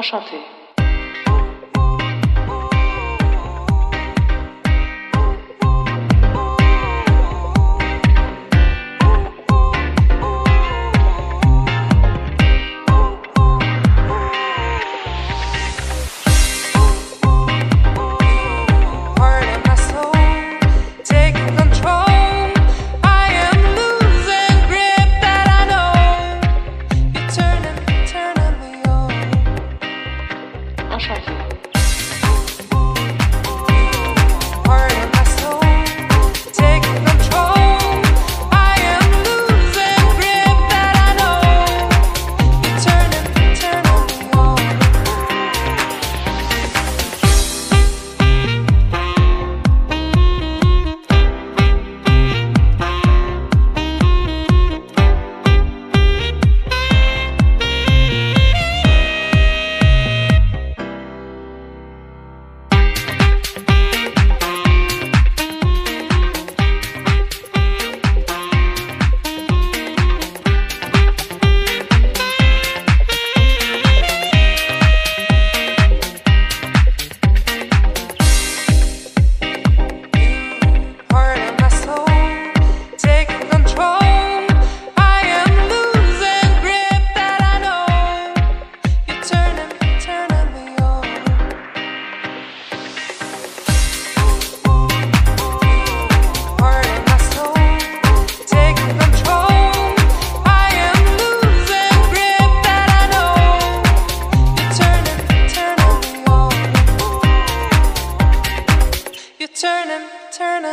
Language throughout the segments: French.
enchanté.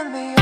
Me